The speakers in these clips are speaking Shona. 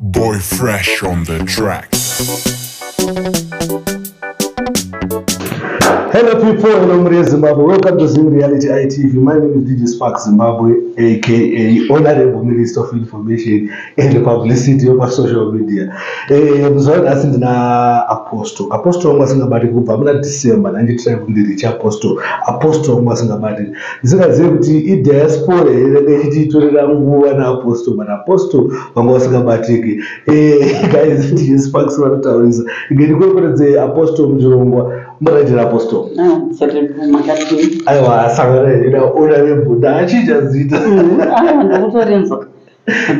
Boy Fresh on the track. Hello Maria Zimbabwe. Welcome to Zim Reality ITV. My name is DJ Spark Zimbabwe, aka Honorable Minister of Information and Publicity over social media. Mzwana nhasi ndina apostle. Apostle wangu asingabati kubva muna December 93 ndirichi apostle. Apostle wangu asingabati. Ndisingazivi kuti idiaspora inenge ichititorera nguva naapostle, but apostle wangu vasingabatiki. Eh, guys, DJ Sparks vanotaurisa. Ngeni kwekweredze apostle muchirongwa. Murayitira apostle. makati. Aiwa sangana ina ona ndikutorinzwa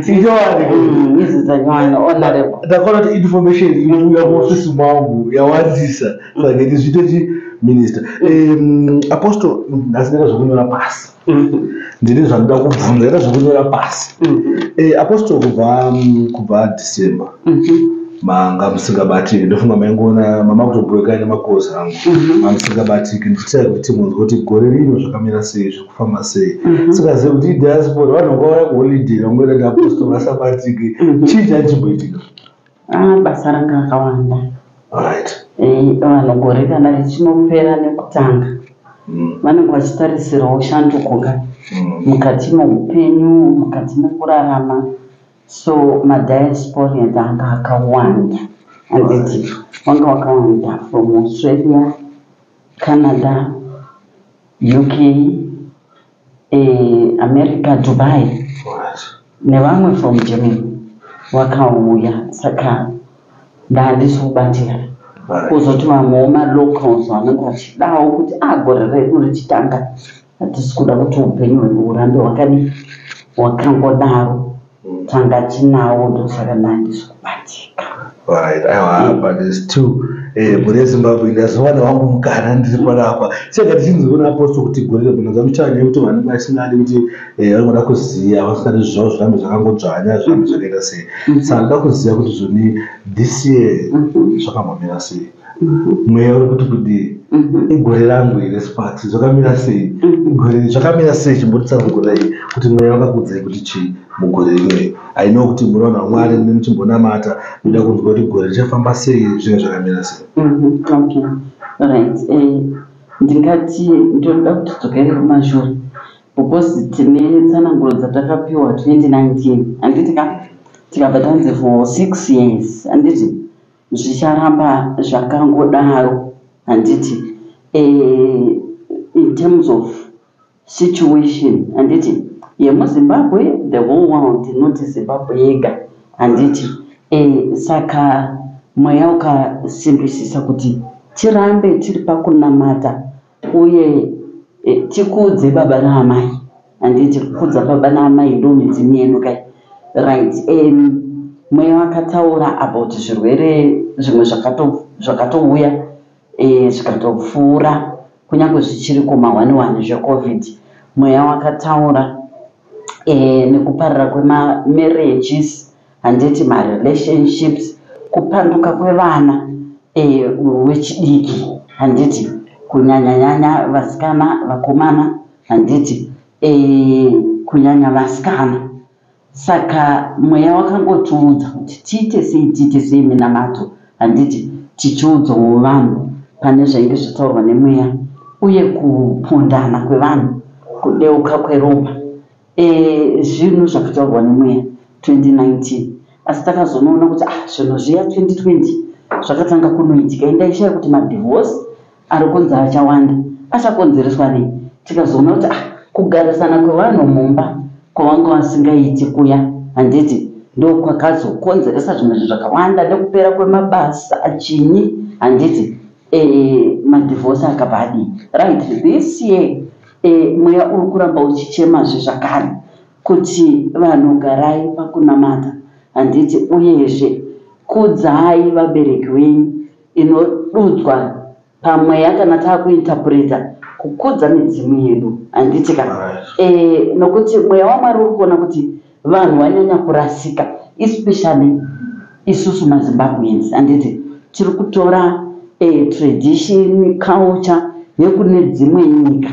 inyowani izi dzanywana honorable ndakaona kuti information inouya muofisi mangu yawandisa saka ndi zvito chi minister. Em, apostle nhasi ndaita zvekunyora pasi ndine zvanoda kubvunza ndaita zvekunyora pasi Eh, apostle kubva mm, kubva december manga musingabatiki ndofunga maingoona mama kutobhueka nemakozi angu. Mamusingabatiki ndichitira kuti munzwa kuti gore rino zvakamira sei zvekufamba sei. Singazivi kuti idiaspora vanhu vangauya kuholiday vangoenda neapostol vasabatiki. Chii chachimboitika Ah, basa ranga akawanda right Eh, vanhu gore kana richinopera nekutanga Mm, vanenge vachitarisirawo shanduko ka mm, mukati meupenyu mukati mekurarama so madiasporians anga akawanda handiti wanga wakawanda from australia canada uk eh, america dubai. Nevamwe from germany vakauya saka ndandisi kubatira Right. kuzoti vamwewo malocals vanenge vachidawo kuti a gore redu richitanga. Hatisi kuda kuti upenyu hwedu hurambe hwakadi hwakangodaro Tanga tinawo ndosaka ndandisi kubatika Right, aiwa but is two. Eh, mune zimbabwe ndazowana wangu mugara ndiri panapa chega tichinzoona aposto kuti gore rebunonza muchanye kuti vanenge vasingadi kuti eh, vanoda kuziya vasingadi zvavo zvirambe zvakangodzvanya zvirambe zvakaita sei saka ndoda kuziya kuti zvoni this year zvakambomira sei mweya uri kuti kudi igore rangu iri sparks zvakamira sei? Igore zvakamira sei chimbotitsanangura iyi? Kuti mweya wakakudzai kuti chii mugore rinoi aiknow kuti muri vanhu vamwari mune muchimbonamata muda kunzwa kuti gore richafamba sei zvinge zvakamira sei. Okay. right. Eh, ndingati ndoda kuti tidzokere kumashure because tine tsananguro dzatakapiwa 2019 handiti ka tikabva tanzi for six years. Handiti zvicharamba zvakangodaro. Handiti eh, in terms of situation handiti yemuzimbabwe the whole world not zimbabwe yega. Handiti eh, saka mweya ukasimbisisa kuti tirambe tiri pakunamata uye eh, tikudze baba naamai handiti kukudza baba naamai ndo midzimu yenu kai. Right um, mweya wakataura about zvirwere zvimwe zvakato- zvakatouya eh, zvikatopfuura kunyange zvichiri kuma one zvecovid. Mweya wakataura eh, nekuparira kwemamarriages handiti marelationships kupanduka kwevana eh, wechidiki handiti kunyanyanyanya vasikana vakomana handiti eh, kunyanya vasikana saka mweya wakangotiudza kuti tiite sei tiite sei minamato handiti tichiudzawo vanhu pane zvainge zvataurwa nemweya. Uye kupondana kwevanhu kudeuka kweropa. Eh, zvinhu zvakataurwa nemweya 2019 asi takazonoona kuti ah zvinhu zviya 2020 zvakatanga kunoitika. Indaishaya kuti madivhosi ari kunzi achawanda achakonzereswa nei? Tikazoona kuti ah kugarisana kwevanhu mumba kwavanga vasingaiti kuya. Handiti ndo kwakazokonzeresa zvimwe zvinhu zvakawanda. Nekupera kwemabasa achinyi handiti eh, madivhosi akabva adii? Right this year eh, mweya uri kuramba uchichemazve zvakare. Kuti vanhu garai pakunamata. Handiti uyezve kudzai vabereki venyu. Inodudzwa pamweya kana taakuintapureta kukudza midzimu yedu. Handiti ka e, nokuti mweya wamwari uri kuona kuti vanhu vanyanya kurasika especially isusu mazimbabweans. Handiti tiri kutora e, tradition culture yekune dzimwe nyika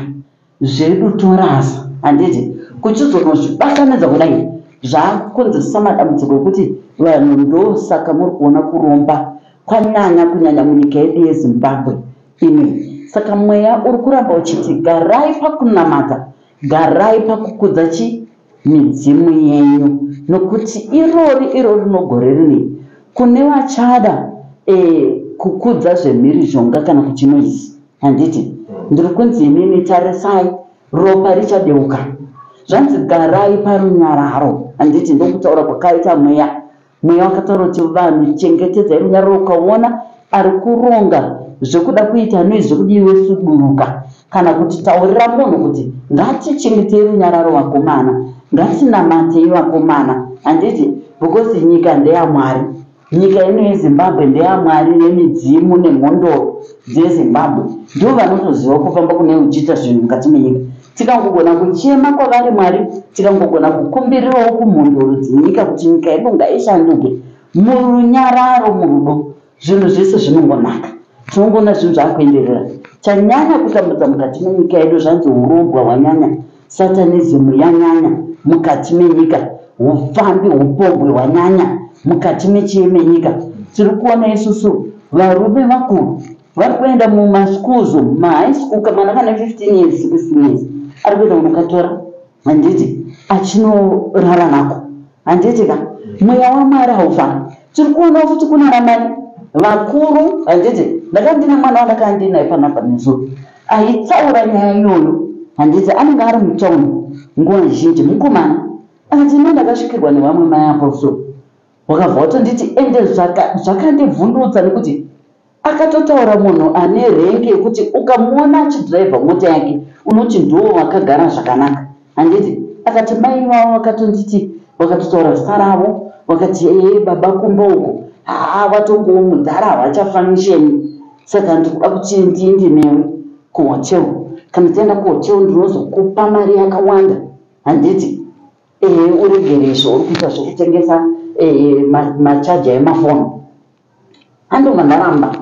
zvedu torasa handiti kuchizonozvibatanidza kudai zvaakukonzeresa madambudziko ekuti vanhu ndosaka muri kuona kuromba kwanyanya kunyanya munyika yedu yezimbabwe. Imwe saka mweya uri kuramba uchiti garai pakunamata garai pakukudza chi midzimu yenyu nokuti irori irori nogore rini kune vachada e, kukudza zvemhirizhonga kana kuti noisi handiti ndiri kunzi inini tarisai ropa richadeuka. Zvanzi garai parunyararo. Handiti ndokutaura kwakaita mweya. Mweya wakataura kuti vanhu chengetedzai runyararo ukaona ari kuronga zvekuda kuita noi zvekudiwe suduruka. Kana kuti taurira munhu kuti ngatichengetei runyararo vakomana ngatinamatei vakomana handiti because nyika ndeyamwari. Nyika ino yezimbabwe ndeyamwari nemidzimu nemhondoro dzezimbabwe. Ndo vanotoziva kufamba kune uchiita zvinhu mukati menyika. Tikangogona kuchema kwavari mwari tikangogona kukumbirirawo kumhondoro dzenyika kuti nyika yedu ngaishanduke. Murunyararo murudo. Zvinhu zvese zvinongonaka. Tinongoona zvinhu zvaakuenderera chanyanya kutambudza mukati menyika yedu zvanzi urombwa hwanyanya satanizimu yanyanya mukati menyika ufambi upombwe hwanyanya mukati mechii menyika. Tiri kuona isusu varume vakuru vari kuenda mumaschools mahigh school kamwana kana 15 years 16 years. Ari kuenda kunokatora handiti achinorara nako. Handiti ka mweya wamwari haufani tiri kuonawo futi kuna ramai vakuru handiti ndakandina mwana wandakandinaye panapa nezuro aitsaura nyaya iyoyo. Handiti anenge ari mutauni nguva zhinji mukomana. Akati ine ndakasvikirwa nevamwe mai apo so. Wakabva watonditi ende zvakandivhundutsa nekuti akatotaura munhu ane rengi yekuti ukamuona achidhiraivha mota yake unoti ndo vakagara zvakanaka. Handiti akati mai vavo vakatonditi vakatotaura zita ravo vakati ee baba kumba uko haa vatongowo mudhara havachafanisheni saka ndikuda kuti ndiindi newe kuhotel. Kana tienda kuhotel ndinozokupa mari yakawanda. Handiti ee uregeresvo uri kuita zvokutengesa machaja emafoni. Andonga ndaramba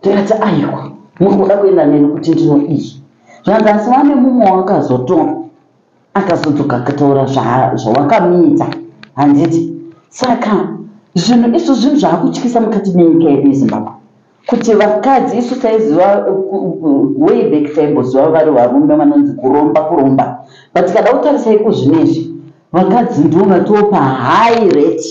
ndikati aiwa muri kuda kuenda neni kuti ndinodii zvanzi asi vane mumwe wakazotora akazodzoka akataura zvawakamiita handiti saka zvinhu izvo zvinhu zvaakutyisa mukati menyika yedu yezimbabwe kuti vakadzi isu taiziva way back taimboziva vari varume vanonzi kuromba kuromba. But tikada kutarisai kuzvinezvi vakadzi ndo vatopa high rate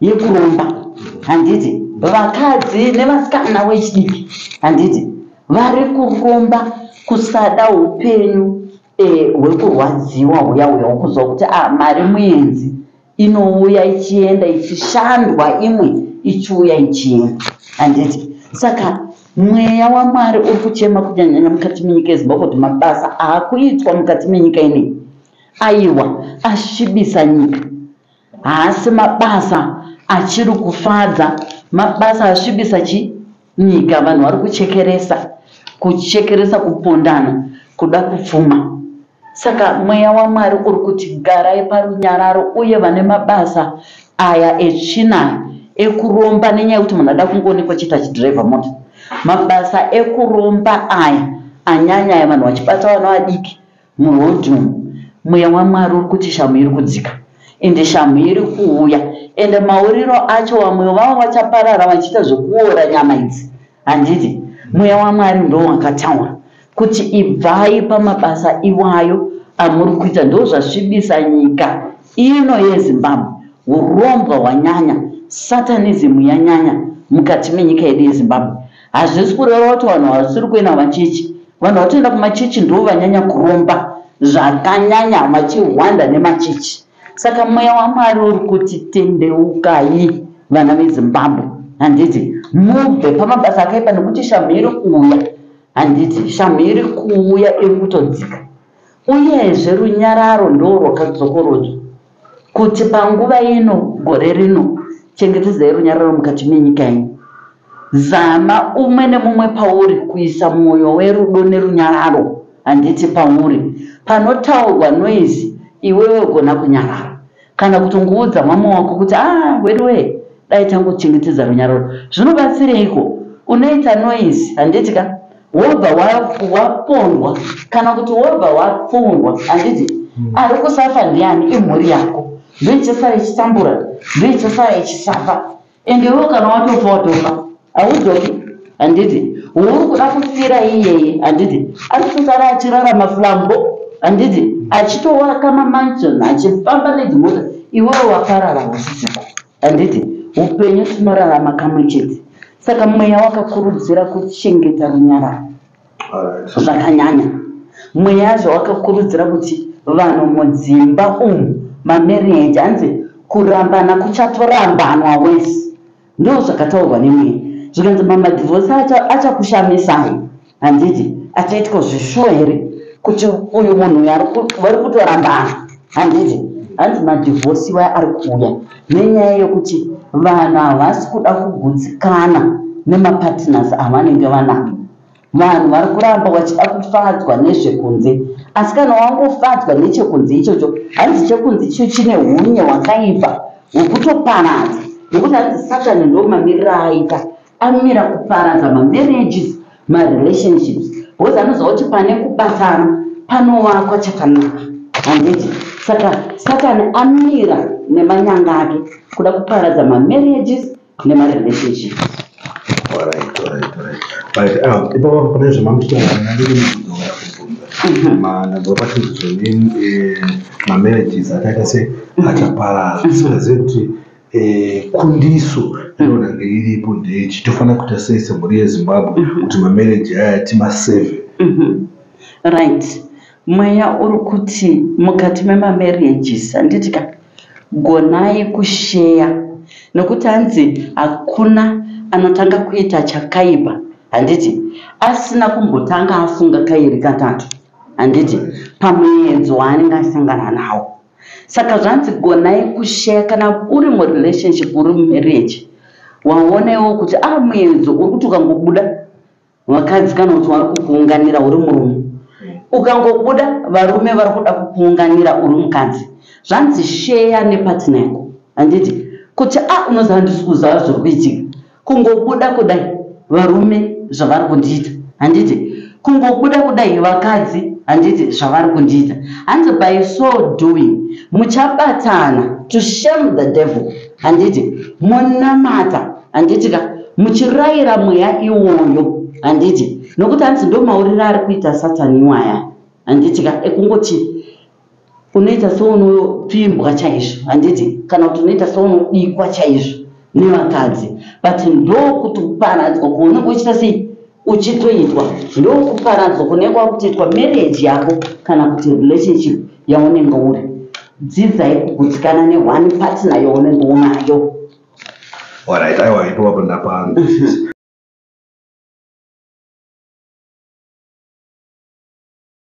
yekuromba. Handiti vakadzi nevasikana wechidiki handiti vari kuromba kusada upenyu eh, hwekurwadziwa huya huya hwekuziva kuti a mari muenzi inouya ichienda ichishandwa imwe ichiuya ichienda. Handiti saka mweya wamwari uri kuchema kunyanyanya mukati menyika yezimbabwe kuti mabasa aakuitwa mukati menyika inei aiwa asvibisa nyika. Haasi mabasa achiri kufadza. Mabasa asvibisa chi? Nyika vanhu vari kuchekeresa. Kuchekeresa kupondana kuda kupfuma. Saka mweya wamwari uri kuti garai parunyararo uye vane mabasa aya etsvina ekuromba nenyaya yekuti munhu ada kungoonekwa chiita chidhiraivha mota. Mabasa ekuromba aya anyanya aya vanhu vachibata vana vadiki murodhum mweya wamwari uri kuti shamu iri kudzika. Ende shamu iri kuuya. Ende mauriro acho vamwe vavo vachaparara vachiita zvekuora nyama idzi. Handiti mweya wamwari ndo wakataura kuti ibvai pamabasa iwayo amuri kuita ndo zvasvibisa nyika ino yezimbabwe urombwa hwanyanya satanizimu yanyanya mukati menyika yedu yezimbabwe. Hazvisi kureva kuti vanhu vasiri kuenda machechi. Vanhu vatoenda kumachechi ndo vanyanya kuromba zvakanyanya vachihwanda nemachechi. Saka mweya wamwari uri kuti tendeukai vana vezimbabwe. Handiti mubve pamabasa akaipa nekuti shamu iri kuuya. Handiti shamu iri kuuya iri kutodzika. Uyezve runyararo ndo rwakadzokorodzwa kuti panguva ino gore rino chengetedzai runyararo mukati menyika ino zama umwe nemumwe pauri kuisa mwoyo werudo nerunyararo handiti pauri. Panotaurwa noizi iwewe gona kunyarara. Kana kutongoudza mama wako kuti a weruwe dai tangochengetedza runyararo. Zvinobatsireiko? Unoita noisi handiti ka wobva wa- wapondwa kana kuti wobva wapfundwa handiti ari kusafa ndiani imhuri yako ndo ichasara ichitambura ndo ichasara ichisafa ende iwo kana watofa watofa haudzoki handiti uri kuda kufira iyeye handiti ari kutosara achirarama flambo handiti achitowaka mamansion achifamba nedzimota. Iwewo wakarara usizipo handiti upenyu tinorarama kamwe chete. Saka mweya wakakurudzira kuchengeta runyararo. Zvakanyanya. Mweya zvawakakurudzira kuti vanhu mudzimba umu mamarriage hanzi kurambana kuchatorambanwa wese. Ndo zvakataurwa nemweya zvikanzi mamadhivhosi achakushamisai handiti achaitwa zvishuwa here? Kuti uyu munhu vari kutorambana. Handiti hanzi madhivhosi waya ari kuuya. Nenyaya yokuti vanhu havasi kuda kugutsikana nemapatinasi avanenge vanavo vanhu vari kuramba vachida kufadzwa nezvekunze asi kana wangofadzwa nechekunze ichocho hanzi chekunze icho chine unye hwakaipa hwekutoparadza nokuti hanzi satani ndo mamiriro aaita amira kuparadza mamarriages marelationships bcause anoziva kuti pane kubatana panovakwa chakanaka. Handiti saka satani amira nemanyanga ake kuda kuparadza mamarriages nemarelationships. Ah, ipapo pane zvamamutaurana ndiri mubvunzo wakakubvunza manhabva patinzozvoni mamarriages akaita se achaparara sikazive kuti eh, kundiso inonange iripo ndechi tofanira kuita sei semhuri yezimbabwe kuti mamarriage aya timaseve right. Mweya uri kuti mukati memamarriages handiti ka gonai kusheya. Nokuti hanzi hakuna anotanga kuita chakaipa handiti asina kumbotanga afunga kairi katatu handiti pamuedzo waanenge asangana nawo. Saka zvanzi gonai kusheya kana uri murelationship uri mumarriage waonaiwo kuti a muedzo uri kuti ukangobuda vakadzi kana kuti vari kukuunganira uri murume. Ukangobuda varume vari kuda kukuunganira uri mukadzi. Zvanzi sheya nepatina yako. Handiti kuti a unoziva handisi kuziva zviri kuitika. Kungobuda kudai varume zvavari kundiita. Handiti kungobuda kudai vakadzi handiti zvavari kundiita. Hanzi by so doing muchabatana to shame the devil. Handiti munamata. Handitika muchirayira mweya iwoyo. Handiti nokuti hanzi ndo mauriro ari kuita satani iwaya. Handitika ekungoti unoita seunopfimbwa chaizvo. Handiti kana kuti unoita seunodikwa chaizvo nevakadzi. But ndokuti kuparadzwa kuunenge uchiita sei uchitoitwa. Ndokuparadzwa kunenge wakutiitwa marriage yako kana kuti relationship yaunenge uri. Dzidzai kugutsikana neone partner yaunenge unayo. Alright aiwa itowapo ndapanzwisisa